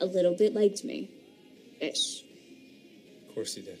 a little bit liked me. Ish. Of course he did.